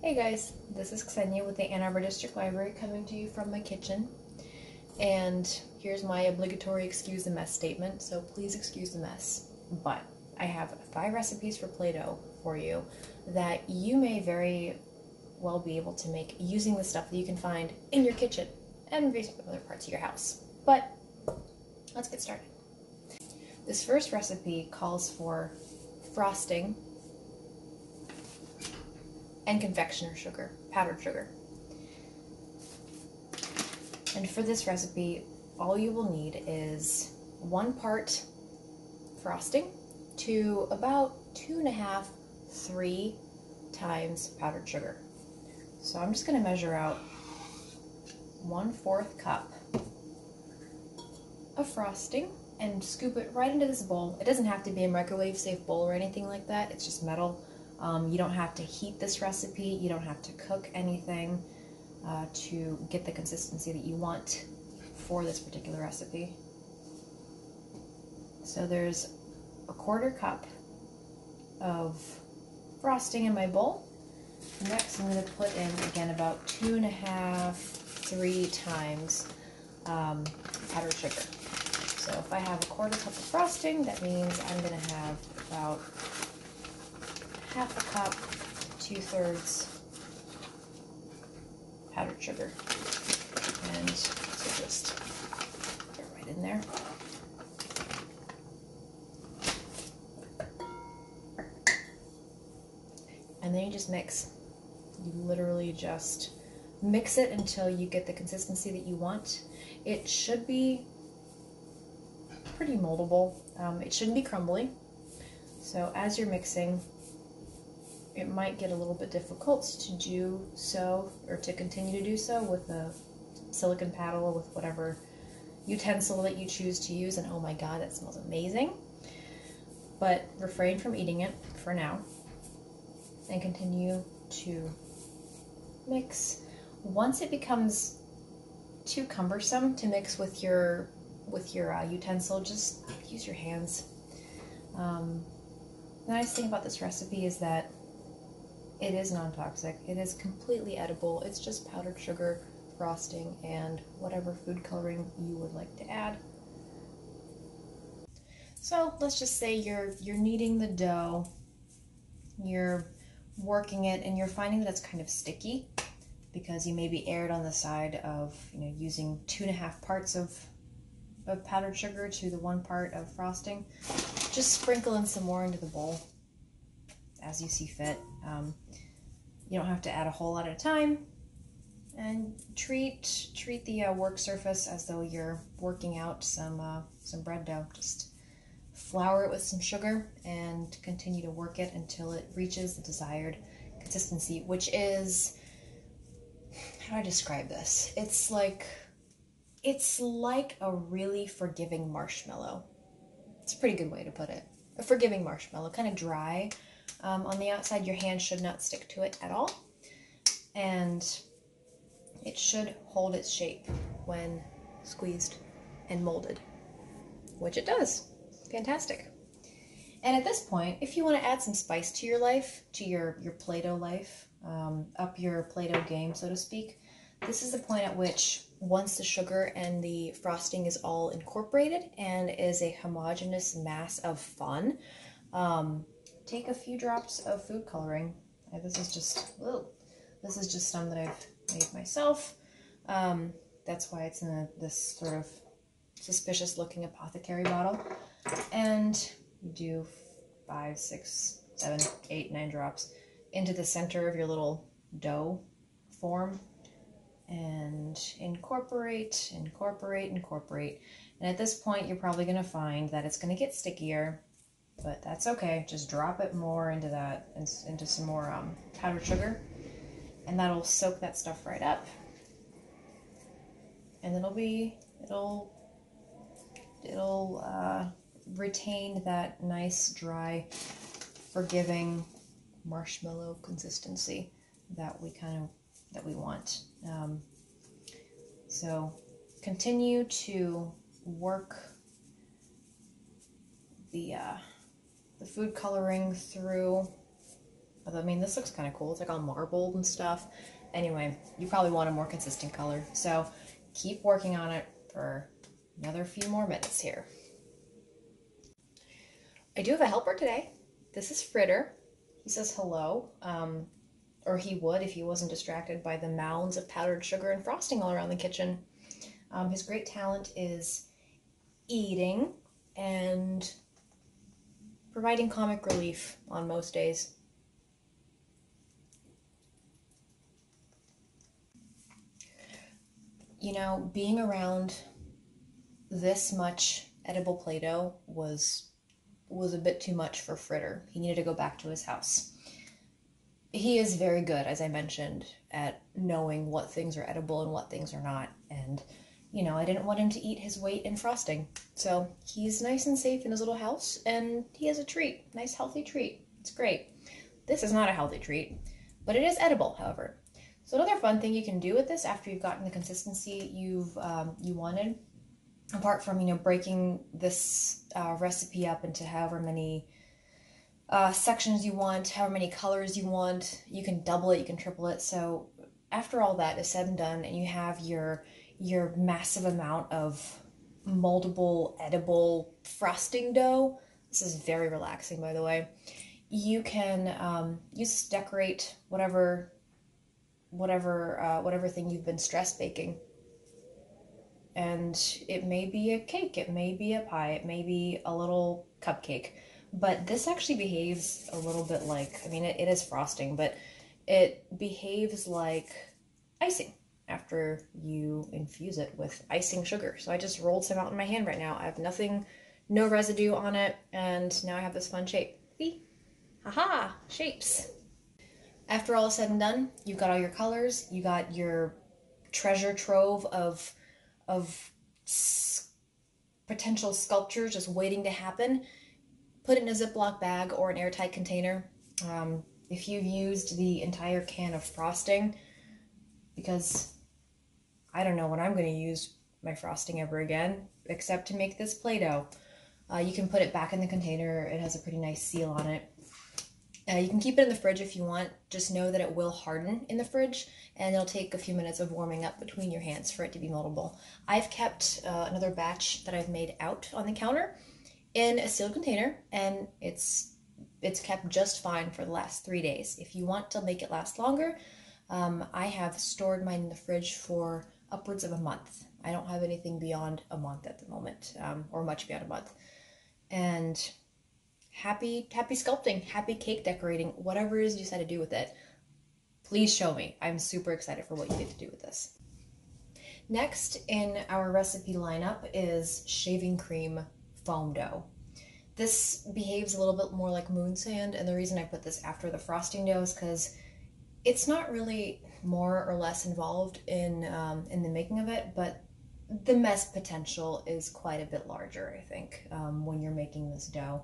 Hey guys, this is Ksenia with the Ann Arbor District Library coming to you from my kitchen. And here's my obligatory excuse the mess statement, so please excuse the mess. But I have five recipes for Play Doh for you that you may very well be able to make using the stuff that you can find in your kitchen and various other parts of your house. But let's get started. This first recipe calls for frosting and confectioner sugar, powdered sugar. And for this recipe, all you will need is one part frosting to about two and a half, three times powdered sugar. So I'm just going to measure out one fourth cup of frosting and scoop it right into this bowl. It doesn't have to be a microwave safe bowl or anything like that. It's just metal. Um, you don't have to heat this recipe. You don't have to cook anything uh, to get the consistency that you want for this particular recipe. So there's a quarter cup of frosting in my bowl. Next, I'm going to put in again about two and a half, three times um, powdered sugar. So if I have a quarter cup of frosting, that means I'm going to have about half a cup, two thirds powdered sugar. And so just get right in there. And then you just mix. You literally just mix it until you get the consistency that you want. It should be pretty moldable. Um, it shouldn't be crumbly. So as you're mixing, it might get a little bit difficult to do so or to continue to do so with a silicon paddle or with whatever utensil that you choose to use. And oh my god, that smells amazing. But refrain from eating it for now and continue to mix. Once it becomes too cumbersome to mix with your with your uh, utensil, just use your hands. Um, the nice thing about this recipe is that it is non-toxic. It is completely edible. It's just powdered sugar, frosting, and whatever food coloring you would like to add. So let's just say you're you're kneading the dough, you're working it, and you're finding that it's kind of sticky because you maybe erred on the side of you know using two and a half parts of of powdered sugar to the one part of frosting. Just sprinkle in some more into the bowl as you see fit. Um, you don't have to add a whole lot of time. And treat treat the uh, work surface as though you're working out some uh, some bread dough. Just flour it with some sugar and continue to work it until it reaches the desired consistency, which is how do I describe this? It's like it's like a really forgiving marshmallow. It's a pretty good way to put it. A forgiving marshmallow, kind of dry, um, on the outside, your hand should not stick to it at all. And it should hold its shape when squeezed and molded, which it does. Fantastic. And at this point, if you want to add some spice to your life, to your, your Play-Doh life, um, up your Play-Doh game, so to speak, this is the point at which once the sugar and the frosting is all incorporated and is a homogeneous mass of fun, um, take a few drops of food coloring. This is just, this is just some that I've made myself. Um, that's why it's in a, this sort of suspicious looking apothecary bottle. And you do five, six, seven, eight, nine drops into the center of your little dough form and incorporate, incorporate, incorporate. And at this point, you're probably going to find that it's going to get stickier but that's okay. Just drop it more into that, into some more um, powdered sugar, and that'll soak that stuff right up. And it'll be, it'll, it'll uh, retain that nice, dry, forgiving marshmallow consistency that we kind of, that we want. Um, so continue to work the uh, the food coloring through I mean, this looks kind of cool. It's like all marbled and stuff. Anyway, you probably want a more consistent color. So keep working on it for another few more minutes here. I do have a helper today. This is Fritter. He says hello, um, or he would if he wasn't distracted by the mounds of powdered sugar and frosting all around the kitchen. Um, his great talent is eating and providing comic relief on most days. You know, being around this much edible Play-Doh was was a bit too much for Fritter. He needed to go back to his house. He is very good, as I mentioned, at knowing what things are edible and what things are not. And, you know, I didn't want him to eat his weight in frosting. So he's nice and safe in his little house, and he has a treat. Nice, healthy treat. It's great. This is not a healthy treat, but it is edible, however. So another fun thing you can do with this after you've gotten the consistency you've um, you wanted apart from you know breaking this uh, recipe up into however many uh, sections you want, however many colors you want, you can double it, you can triple it. So after all that is said and done, and you have your your massive amount of moldable, edible frosting dough. This is very relaxing, by the way. You can um, decorate whatever whatever uh, whatever thing you've been stress baking and it may be a cake, it may be a pie, it may be a little cupcake. But this actually behaves a little bit like, I mean, it, it is frosting, but it behaves like icing after you infuse it with icing sugar. So I just rolled some out in my hand right now. I have nothing, no residue on it, and now I have this fun shape. See? Haha, shapes. After all is said and done, you've got all your colors, you got your treasure trove of of s- potential sculptures just waiting to happen, put it in a Ziploc bag or an airtight container. Um, if you've used the entire can of frosting, because I don't know when I'm going to use my frosting ever again, except to make this Play Doh. Uh, you can put it back in the container. It has a pretty nice seal on it. Uh, you can keep it in the fridge if you want. Just know that it will harden in the fridge and it'll take a few minutes of warming up between your hands for it to be moldable. I've kept uh, another batch that I've made out on the counter in a sealed container and it's it's kept just fine for the last three days. If you want to make it last longer, um, I have stored mine in the fridge for upwards of a month. I don't have anything beyond a month at the moment, um, or much beyond a month. And happy happy sculpting, happy cake decorating, whatever it is you decide to do with it. Please show me. I'm super excited for what you get to do with this. Next in our recipe lineup is shaving cream foam dough. This behaves a little bit more like moon sand, and the reason I put this after the frosting dough is because it's not really more or less involved in um, in the making of it, but the mess potential is quite a bit larger, I think, um, when you're making this dough.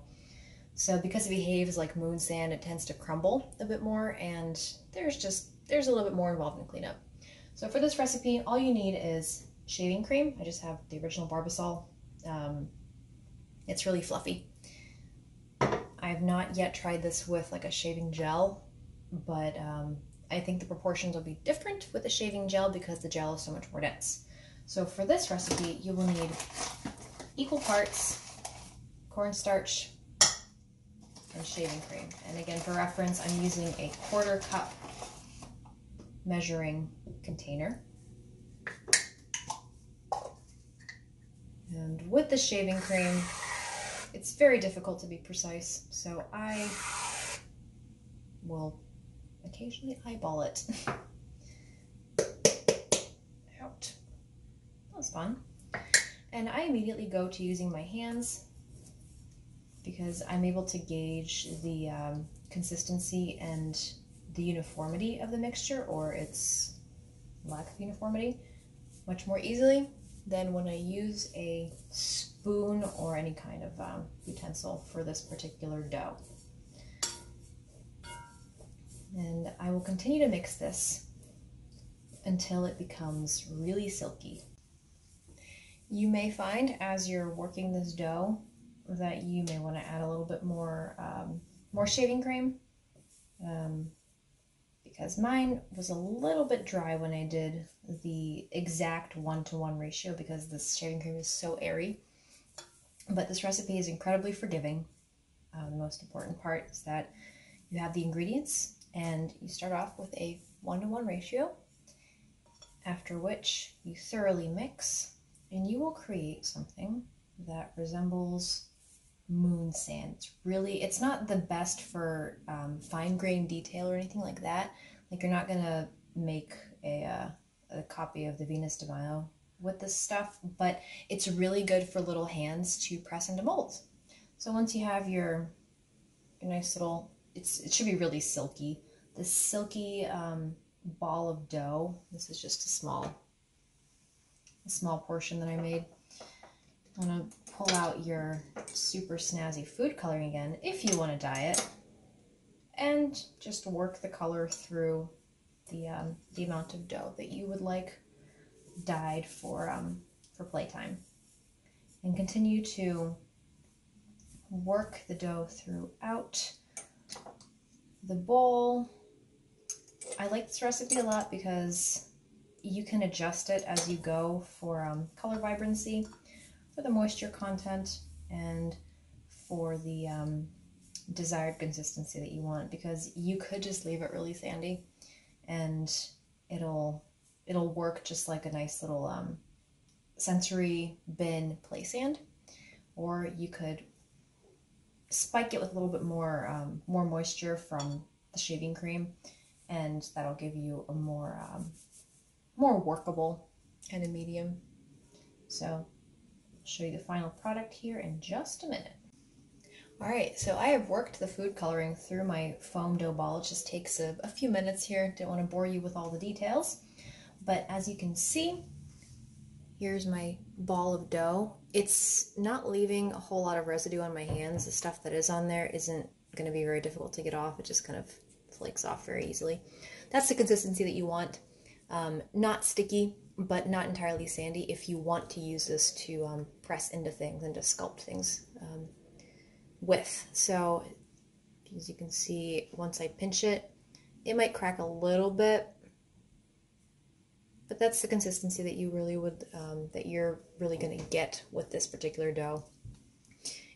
So because it behaves like moon sand, it tends to crumble a bit more and there's just, there's a little bit more involved in cleanup. So for this recipe, all you need is shaving cream. I just have the original Barbasol. Um, it's really fluffy. I have not yet tried this with like a shaving gel, but um, I think the proportions will be different with the shaving gel because the gel is so much more dense. So for this recipe, you will need equal parts cornstarch, and shaving cream. And again, for reference, I'm using a quarter cup measuring container. And with the shaving cream, it's very difficult to be precise, so I will occasionally eyeball it. Out. That was fun. And I immediately go to using my hands because I'm able to gauge the um, consistency and the uniformity of the mixture or its lack of uniformity much more easily than when I use a spoon or any kind of um, utensil for this particular dough. And I will continue to mix this until it becomes really silky. You may find as you're working this dough that you may want to add a little bit more um, more shaving cream um, because mine was a little bit dry when I did the exact one-to-one ratio because this shaving cream is so airy. But this recipe is incredibly forgiving. Uh, the most important part is that you have the ingredients and you start off with a one-to-one ratio, after which you thoroughly mix and you will create something that resembles moon sand. It's really, it's not the best for um, fine grain detail or anything like that. Like you're not gonna make a, uh, a copy of the Venus de Milo with this stuff, but it's really good for little hands to press into molds. So once you have your, your nice little, it's it should be really silky. This silky um, ball of dough. This is just a small, a small portion that I made. I'm gonna pull out your super snazzy food coloring again, if you want to dye it, and just work the color through the um, the amount of dough that you would like dyed for um, for playtime, and continue to work the dough throughout the bowl. I like this recipe a lot because you can adjust it as you go for um, color vibrancy for the moisture content and for the um, desired consistency that you want because you could just leave it really sandy and it'll it'll work just like a nice little um, sensory bin play sand. Or you could spike it with a little bit more um, more moisture from the shaving cream and that'll give you a more um, more workable kind of medium so I'll show you the final product here in just a minute. All right, so I have worked the food coloring through my foam dough ball. It just takes a, a few minutes here. Didn't want to bore you with all the details. But as you can see, here's my ball of dough. It's not leaving a whole lot of residue on my hands. The stuff that is on there isn't going to be very difficult to get off. It just kind of flakes off very easily. That's the consistency that you want. Um, not sticky, but not entirely sandy if you want to use this to um, press into things and to sculpt things um, with. So as you can see, once I pinch it, it might crack a little bit, but that's the consistency that you really would, um, that you're really going to get with this particular dough.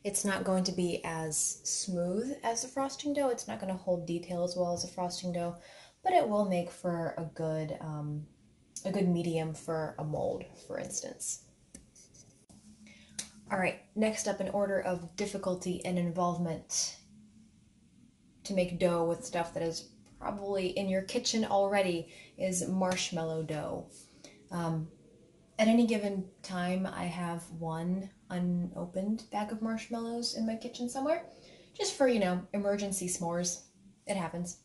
It's not going to be as smooth as the frosting dough. It's not going to hold detail as well as the frosting dough, but it will make for a good um, a good medium for a mold, for instance. All right, next up in order of difficulty and involvement to make dough with stuff that is probably in your kitchen already is marshmallow dough. Um, at any given time, I have one unopened bag of marshmallows in my kitchen somewhere, just for, you know, emergency s'mores. It happens.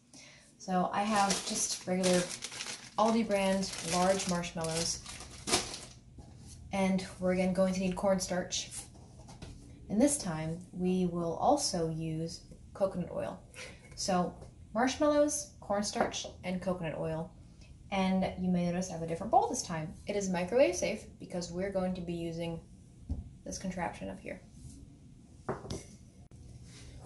So I have just regular Aldi brand large marshmallows. And we're again going to need cornstarch. And this time we will also use coconut oil. So marshmallows, cornstarch, and coconut oil. And you may notice I have a different bowl this time. It is microwave safe because we're going to be using this contraption up here.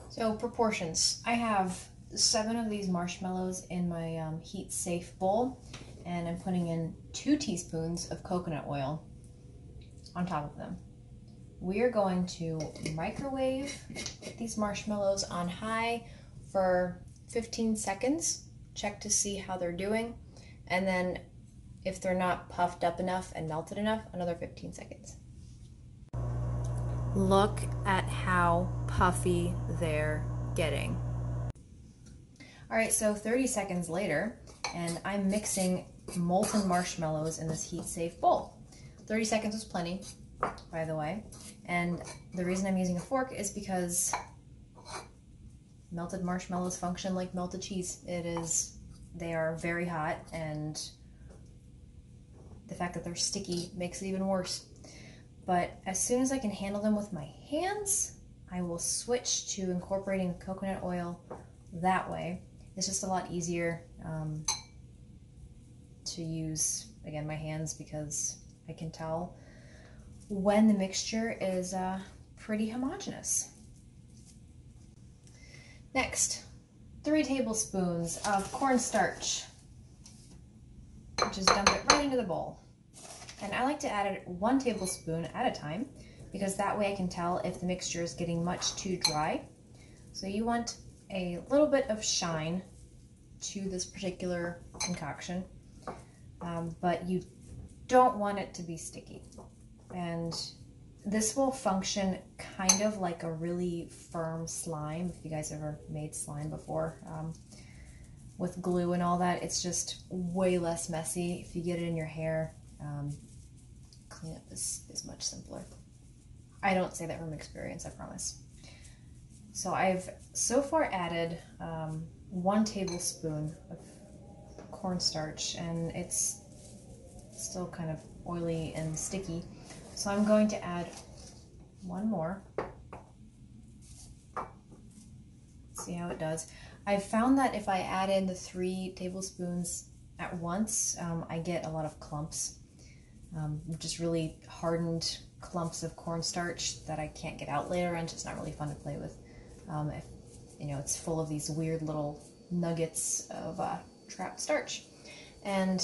So proportions. I have seven of these marshmallows in my um, heat safe bowl and I'm putting in two teaspoons of coconut oil on top of them. We are going to microwave these marshmallows on high for 15 seconds. Check to see how they're doing. And then if they're not puffed up enough and melted enough, another 15 seconds. Look at how puffy they're getting. All right, so 30 seconds later, and I'm mixing molten marshmallows in this heat safe bowl. 30 seconds was plenty, by the way. And the reason I'm using a fork is because melted marshmallows function like melted cheese. It is, they are very hot and the fact that they're sticky makes it even worse. But as soon as I can handle them with my hands, I will switch to incorporating coconut oil that way. It's just a lot easier um, to use, again, my hands because I can tell when the mixture is uh, pretty homogeneous. Next, three tablespoons of cornstarch. Just dump it right into the bowl. And I like to add it one tablespoon at a time because that way I can tell if the mixture is getting much too dry. So you want a little bit of shine to this particular concoction, um, but you don't want it to be sticky. And this will function kind of like a really firm slime, if you guys ever made slime before. Um, with glue and all that, it's just way less messy. If you get it in your hair, um, cleanup is, is much simpler. I don't say that from experience, I promise. So I've so far added um, one tablespoon of cornstarch and it's still kind of oily and sticky. So I'm going to add one more. See how it does. I've found that if I add in the three tablespoons at once, um, I get a lot of clumps. Um, just really hardened clumps of cornstarch that I can't get out later and it's not really fun to play with. Um, if, you know, it's full of these weird little nuggets of uh, trapped starch. And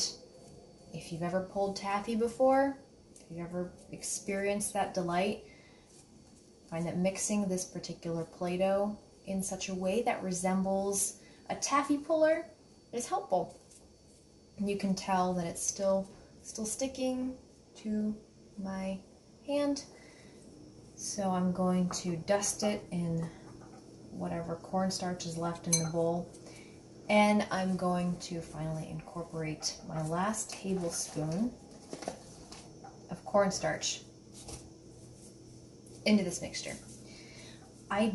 if you've ever pulled taffy before, if you've ever experienced that delight, find that mixing this particular Play-Doh in such a way that resembles a taffy puller is helpful. You can tell that it's still still sticking to my hand. So I'm going to dust it in whatever cornstarch is left in the bowl. And I'm going to finally incorporate my last tablespoon of cornstarch into this mixture. I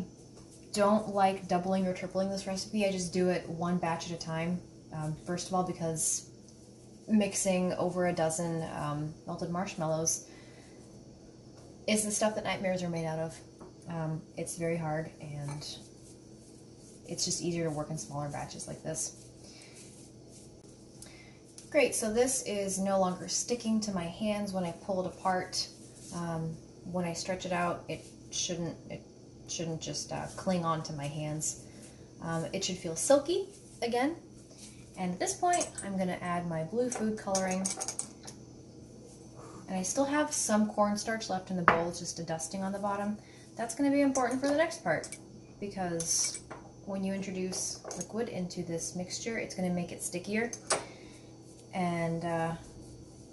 don't like doubling or tripling this recipe. I just do it one batch at a time. Um, first of all, because mixing over a dozen um, melted marshmallows is the stuff that nightmares are made out of. Um, it's very hard and it's just easier to work in smaller batches like this. Great, so this is no longer sticking to my hands when I pull it apart. Um, when I stretch it out, it shouldn't it shouldn't just uh, cling on to my hands. Um, it should feel silky again. And at this point, I'm going to add my blue food coloring and I still have some cornstarch left in the bowl, just a dusting on the bottom. That's going to be important for the next part because when you introduce liquid into this mixture, it's going to make it stickier and uh,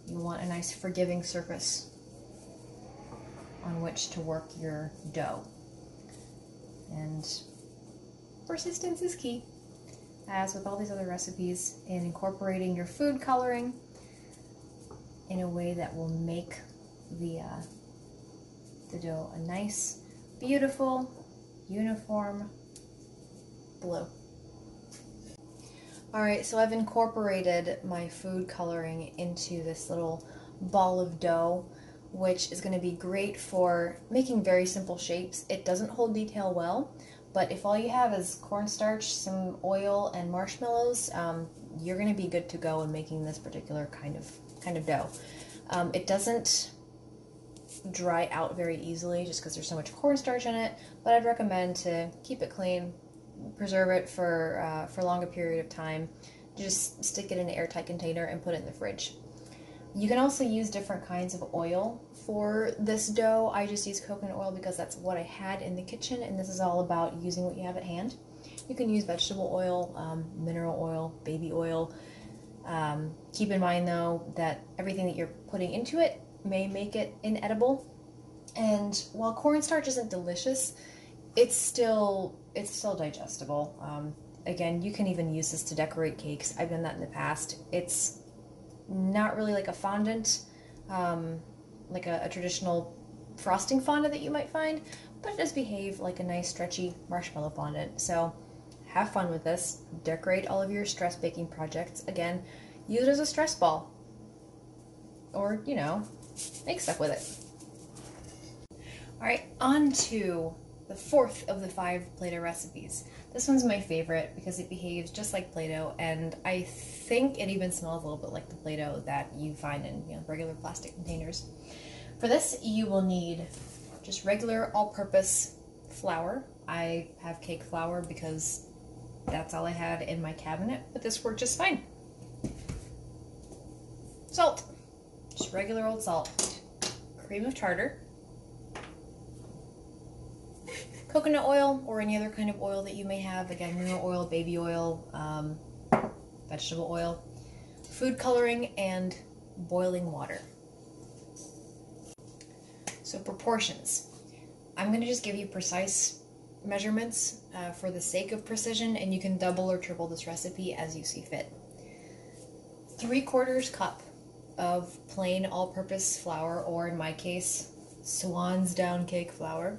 you want a nice forgiving surface on which to work your dough. And persistence is key, as with all these other recipes, in incorporating your food coloring in a way that will make the, uh, the dough a nice, beautiful, uniform blue. Alright, so I've incorporated my food coloring into this little ball of dough, which is going to be great for making very simple shapes. It doesn't hold detail well, but if all you have is cornstarch, some oil, and marshmallows, um, you're going to be good to go in making this particular kind of kind of dough. Um, it doesn't dry out very easily just because there's so much cornstarch in it, but I'd recommend to keep it clean, preserve it for, uh, for a longer period of time. Just stick it in an airtight container and put it in the fridge. You can also use different kinds of oil for this dough. I just use coconut oil because that's what I had in the kitchen, and this is all about using what you have at hand. You can use vegetable oil, um, mineral oil, baby oil, um, keep in mind though that everything that you're putting into it may make it inedible. And while cornstarch isn't delicious, it's still it's still digestible. Um, again, you can even use this to decorate cakes. I've done that in the past. It's not really like a fondant, um, like a, a traditional frosting fondant that you might find, but it does behave like a nice stretchy marshmallow fondant. So have fun with this. Decorate all of your stress baking projects. Again, use it as a stress ball. Or, you know, make stuff with it. Alright, on to the fourth of the five Play-Doh recipes. This one's my favorite because it behaves just like Play-Doh, and I think it even smells a little bit like the Play-Doh that you find in you know, regular plastic containers. For this, you will need just regular all-purpose flour. I have cake flour because that's all I had in my cabinet, but this worked just fine. Salt, just regular old salt. Cream of tartar. Coconut oil or any other kind of oil that you may have. Again, mineral oil, baby oil, um, vegetable oil. Food coloring and boiling water. So proportions. I'm going to just give you precise measurements uh, for the sake of precision, and you can double or triple this recipe as you see fit. Three quarters cup of plain all purpose flour, or in my case, Swans Down cake flour.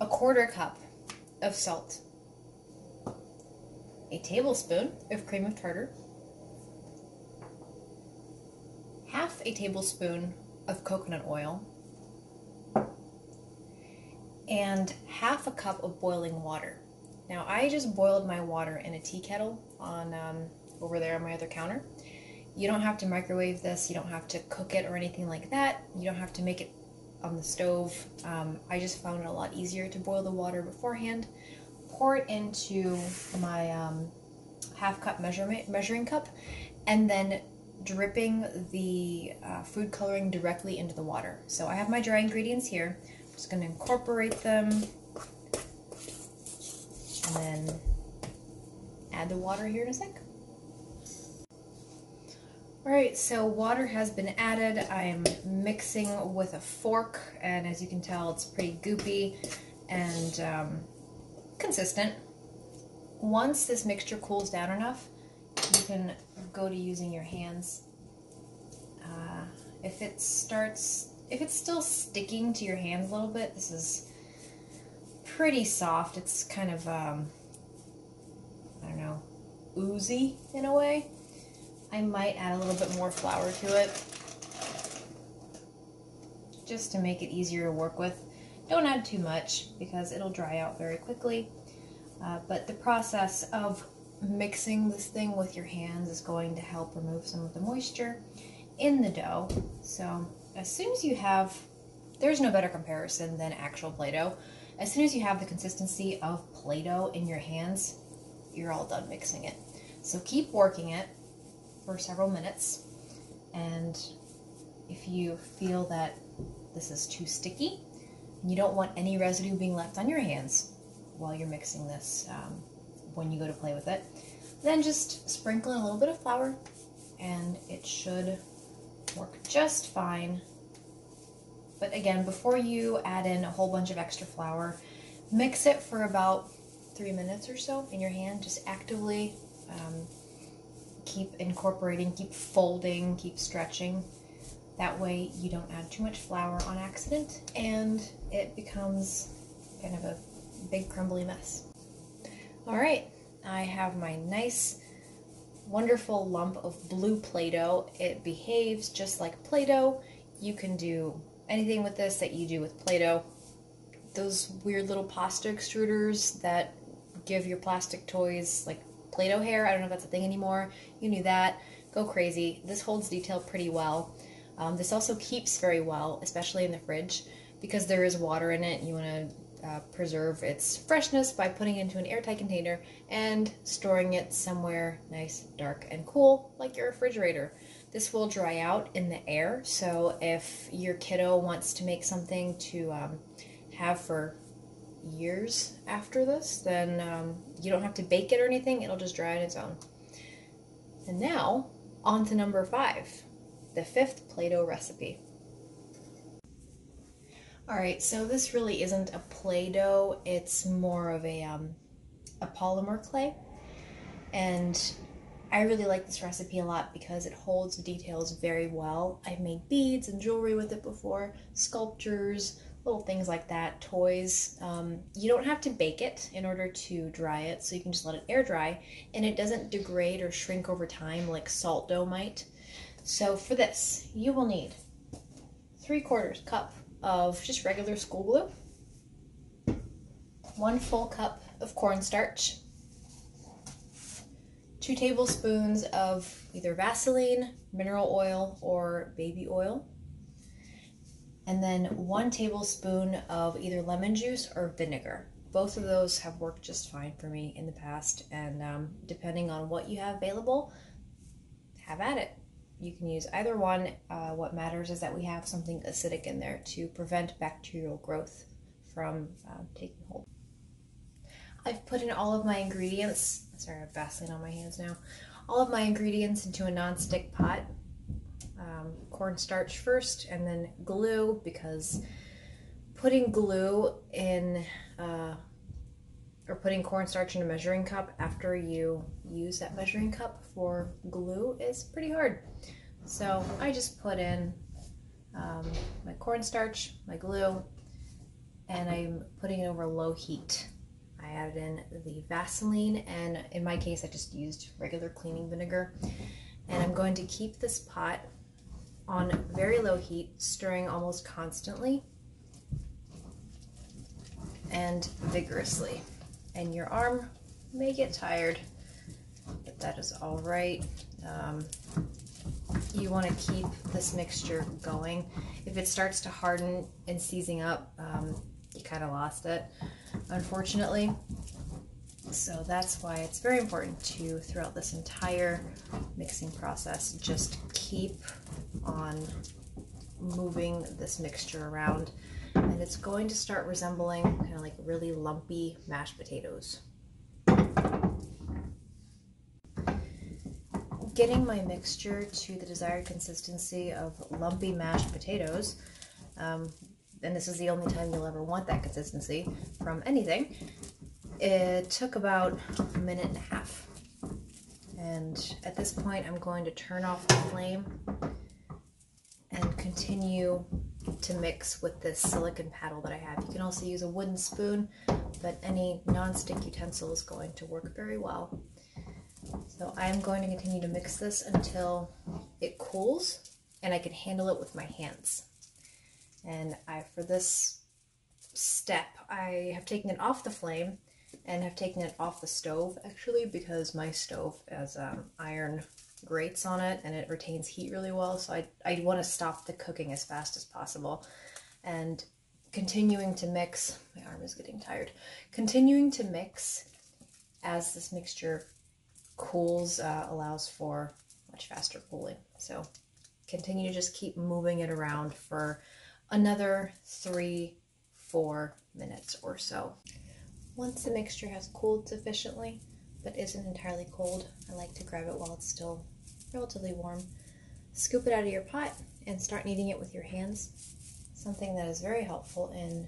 A quarter cup of salt. A tablespoon of cream of tartar. Half a tablespoon of coconut oil and half a cup of boiling water. Now I just boiled my water in a tea kettle on um, over there on my other counter. You don't have to microwave this. You don't have to cook it or anything like that. You don't have to make it on the stove. Um, I just found it a lot easier to boil the water beforehand. Pour it into my um, half cup measurement measuring cup, and then dripping the uh, food coloring directly into the water. So I have my dry ingredients here I'm just going to incorporate them and then add the water here in a sec. Alright, so water has been added. I am mixing with a fork, and as you can tell, it's pretty goopy and um, consistent. Once this mixture cools down enough, you can go to using your hands. Uh, if it starts if it's still sticking to your hands a little bit, this is pretty soft. It's kind of, um, I don't know, oozy in a way. I might add a little bit more flour to it just to make it easier to work with. Don't add too much because it'll dry out very quickly. Uh, but the process of mixing this thing with your hands is going to help remove some of the moisture in the dough. So as soon as you have, there's no better comparison than actual Play-Doh. As soon as you have the consistency of Play-Doh in your hands, you're all done mixing it. So keep working it for several minutes. And if you feel that this is too sticky, and you don't want any residue being left on your hands while you're mixing this um, when you go to play with it, then just sprinkle in a little bit of flour and it should work just fine. But again, before you add in a whole bunch of extra flour, mix it for about three minutes or so in your hand. Just actively um, keep incorporating, keep folding, keep stretching. That way you don't add too much flour on accident and it becomes kind of a big crumbly mess. All right, I have my nice wonderful lump of blue Play-Doh. It behaves just like Play-Doh. You can do anything with this that you do with Play-Doh. Those weird little pasta extruders that give your plastic toys like Play-Doh hair. I don't know if that's a thing anymore. You knew that. Go crazy. This holds detail pretty well. Um, this also keeps very well, especially in the fridge, because there is water in it. You want to uh, preserve its freshness by putting it into an airtight container and storing it somewhere nice, dark, and cool, like your refrigerator. This will dry out in the air, so if your kiddo wants to make something to um, have for years after this, then um, you don't have to bake it or anything, it'll just dry on its own. And now, on to number five, the fifth Play-Doh recipe. All right, so this really isn't a Play-Doh, it's more of a, um, a polymer clay. And I really like this recipe a lot because it holds the details very well. I've made beads and jewelry with it before, sculptures, little things like that, toys. Um, you don't have to bake it in order to dry it, so you can just let it air dry, and it doesn't degrade or shrink over time like salt dough might. So for this, you will need three quarters cup of just regular school glue, one full cup of cornstarch, two tablespoons of either Vaseline, mineral oil, or baby oil, and then one tablespoon of either lemon juice or vinegar. both of those have worked just fine for me in the past, and um, depending on what you have available, have at it. You can use either one. Uh, what matters is that we have something acidic in there to prevent bacterial growth from uh, taking hold. I've put in all of my ingredients. Sorry, I have Vaseline on my hands now. All of my ingredients into a non-stick pot. Um, cornstarch first, and then glue because putting glue in uh, or putting cornstarch in a measuring cup after you use that measuring cup for glue is pretty hard. So I just put in um, my cornstarch, my glue, and I'm putting it over low heat. I added in the Vaseline, and in my case, I just used regular cleaning vinegar. And I'm going to keep this pot on very low heat, stirring almost constantly and vigorously. And your arm may get tired, but that is all right. Um, you want to keep this mixture going. If it starts to harden and seizing up, um, you kind of lost it, unfortunately. So that's why it's very important to, throughout this entire mixing process, just keep on moving this mixture around and it's going to start resembling kind of like really lumpy mashed potatoes. Getting my mixture to the desired consistency of lumpy mashed potatoes, um, and this is the only time you'll ever want that consistency from anything, it took about a minute and a half. And at this point, I'm going to turn off the flame and continue to mix with this silicon paddle that I have. You can also use a wooden spoon, but any non-stick utensil is going to work very well. So I'm going to continue to mix this until it cools and I can handle it with my hands. And I, for this step, I have taken it off the flame and have taken it off the stove actually because my stove has um, iron grates on it and it retains heat really well. So I, I want to stop the cooking as fast as possible. And continuing to mix, my arm is getting tired, continuing to mix as this mixture cools uh, allows for much faster cooling. So continue to just keep moving it around for another three, four minutes or so. Once the mixture has cooled sufficiently, but isn't entirely cold, I like to grab it while it's still relatively warm. Scoop it out of your pot and start kneading it with your hands. Something that is very helpful in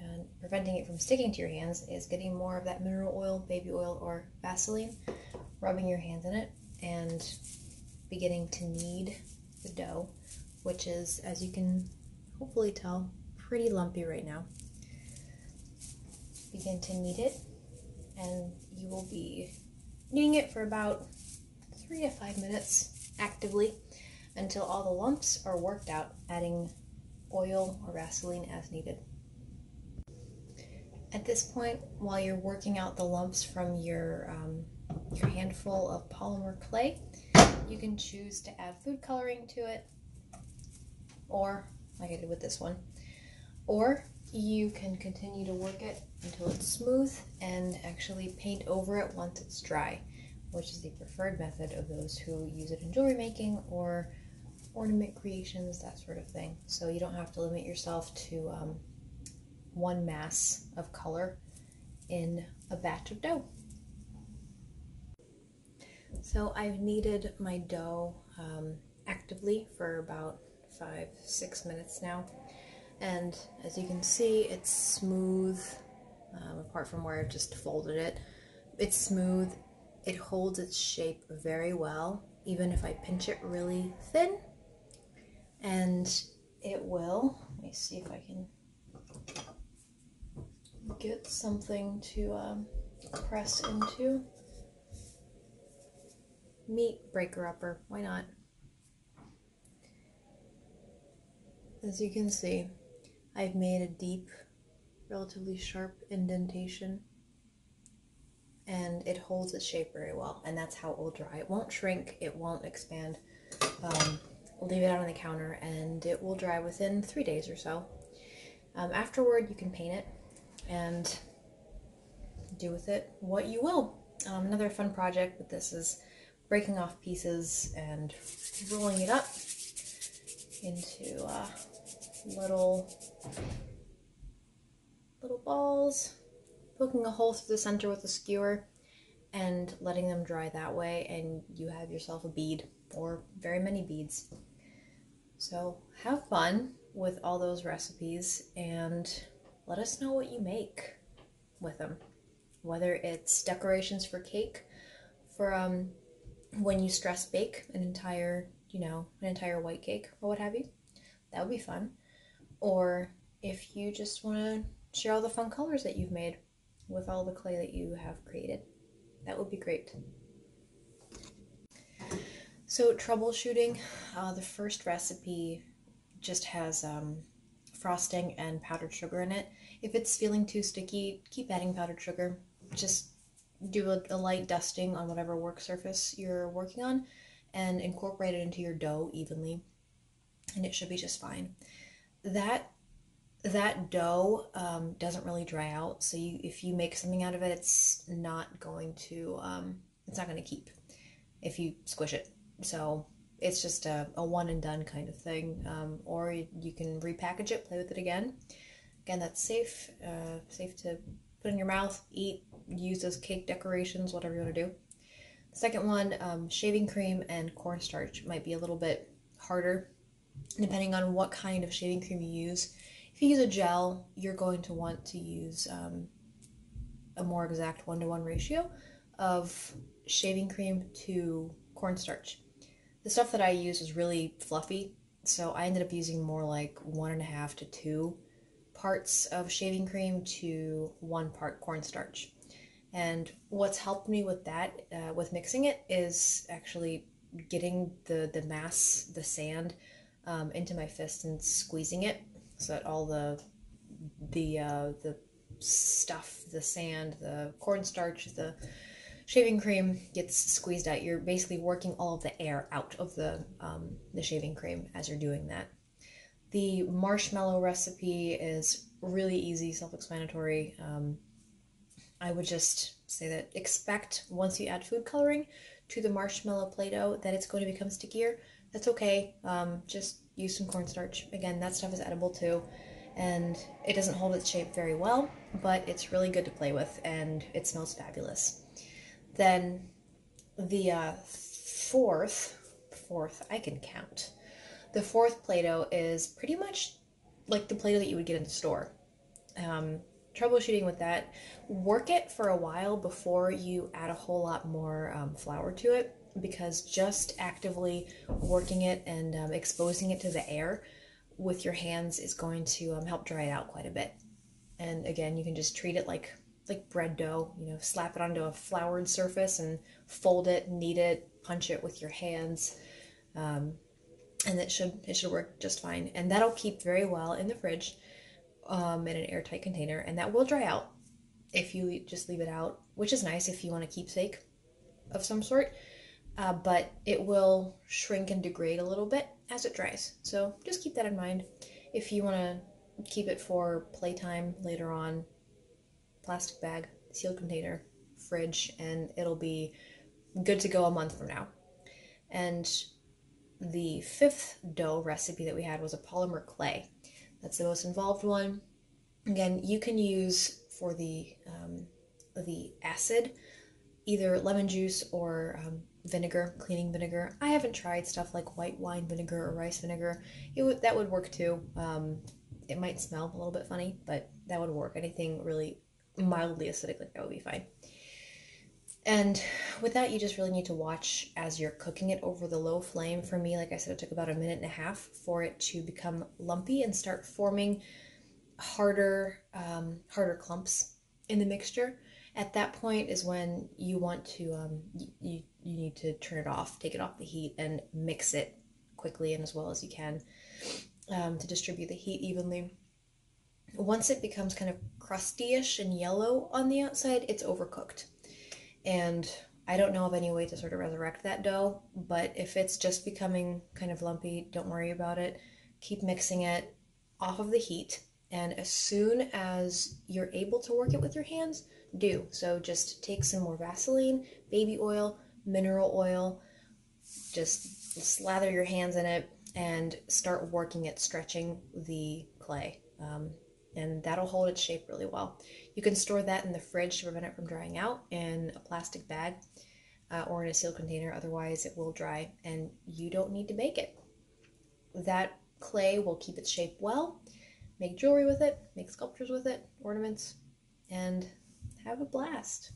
uh, preventing it from sticking to your hands is getting more of that mineral oil, baby oil, or Vaseline, rubbing your hands in it, and beginning to knead the dough, which is, as you can hopefully tell, pretty lumpy right now. Begin to knead it, and you will be kneading it for about three to five minutes actively until all the lumps are worked out, adding oil or Vaseline as needed. At this point, while you're working out the lumps from your, um, your handful of polymer clay, you can choose to add food coloring to it, or like I did with this one, or you can continue to work it until it's smooth and actually paint over it once it's dry which is the preferred method of those who use it in jewelry making or ornament creations, that sort of thing. So you don't have to limit yourself to um, one mass of color in a batch of dough. So I've kneaded my dough um, actively for about five, six minutes now. And as you can see, it's smooth, um, apart from where I've just folded it. It's smooth it holds its shape very well, even if I pinch it really thin. And it will, let me see if I can get something to um, press into. Meat breaker upper, why not? As you can see, I've made a deep, relatively sharp indentation and it holds its shape very well and that's how it will dry. It won't shrink, it won't expand. Um, leave it out on the counter and it will dry within three days or so. Um, afterward you can paint it and do with it what you will. Um, another fun project with this is breaking off pieces and rolling it up into uh, little little balls, poking a hole through the center with a skewer, and letting them dry that way, and you have yourself a bead or very many beads. So have fun with all those recipes and let us know what you make with them. Whether it's decorations for cake, for um, when you stress bake an entire, you know, an entire white cake or what have you. That would be fun. Or if you just want to share all the fun colors that you've made with all the clay that you have created, that would be great. So troubleshooting, uh, the first recipe just has um, frosting and powdered sugar in it. If it's feeling too sticky, keep adding powdered sugar. Just do a, a light dusting on whatever work surface you're working on and incorporate it into your dough evenly and it should be just fine. That that dough um, doesn't really dry out, so you if you make something out of it, it's not going to um, it's not going to keep if you squish it. So it's just a, a one and done kind of thing, um, or you, can repackage it, play with it again. Again, that's safe, uh, safe to put in your mouth, eat, use as cake decorations, whatever you want to do. The second one, um, shaving cream and cornstarch might be a little bit harder depending on what kind of shaving cream you use. If you use a gel, you're going to want to use um, a more exact one to one ratio of shaving cream to cornstarch. The stuff that I use is really fluffy, so I ended up using more like one and a half to two parts of shaving cream to one part cornstarch. And what's helped me with that, uh, with mixing it, is actually getting the the mass, the sand, um, into my fist and squeezing it so that all the the uh, the stuff, the sand, the cornstarch, the shaving cream gets squeezed out. You're basically working all of the air out of the um, the shaving cream as you're doing that. The marshmallow recipe is really easy, self-explanatory. Um, I would just say that expect once you add food coloring to the marshmallow Play-Doh that it's going to become stickier that's okay. Um, just use some cornstarch. Again, that stuff is edible too, and it doesn't hold its shape very well, but it's really good to play with, and it smells fabulous. Then the uh, fourth, fourth, I can count. The fourth Play-Doh is pretty much like the Play-Doh that you would get in the store. Um, troubleshooting with that, work it for a while before you add a whole lot more um, flour to it because just actively working it and um, exposing it to the air with your hands is going to um, help dry it out quite a bit. And again, you can just treat it like like bread dough. You know, slap it onto a floured surface and fold it, knead it, punch it with your hands, um, and it should it should work just fine. And that'll keep very well in the fridge um, in an airtight container, and that will dry out if you just leave it out, which is nice if you want a keepsake of some sort uh, but it will shrink and degrade a little bit as it dries. So just keep that in mind. If you want to keep it for playtime later on, plastic bag, sealed container, fridge, and it'll be good to go a month from now. And the fifth dough recipe that we had was a polymer clay. That's the most involved one. Again, you can use for the um, the acid either lemon juice or um, vinegar, cleaning vinegar. I haven't tried stuff like white wine vinegar or rice vinegar. It would that would work too. Um, it might smell a little bit funny, but that would work. Anything really mildly acidic like that would be fine. And with that, you just really need to watch as you're cooking it over the low flame. For me, like I said, it took about a minute and a half for it to become lumpy and start forming harder, um, harder clumps in the mixture at that point is when you want to um, you, you need to turn it off take it off the heat and mix it quickly and as well as you can um, to distribute the heat evenly once it becomes kind of crusty-ish and yellow on the outside it's overcooked and I don't know of any way to sort of resurrect that dough, but if it's just becoming kind of lumpy, don't worry about it. Keep mixing it off of the heat, and as soon as you're able to work it with your hands, do. So just take some more Vaseline, baby oil, mineral oil, just slather your hands in it and start working it, stretching the clay. Um, and that'll hold its shape really well. You can store that in the fridge to prevent it from drying out in a plastic bag uh, or in a sealed container, otherwise, it will dry and you don't need to bake it. That clay will keep its shape well, make jewelry with it, make sculptures with it, ornaments, and have a blast.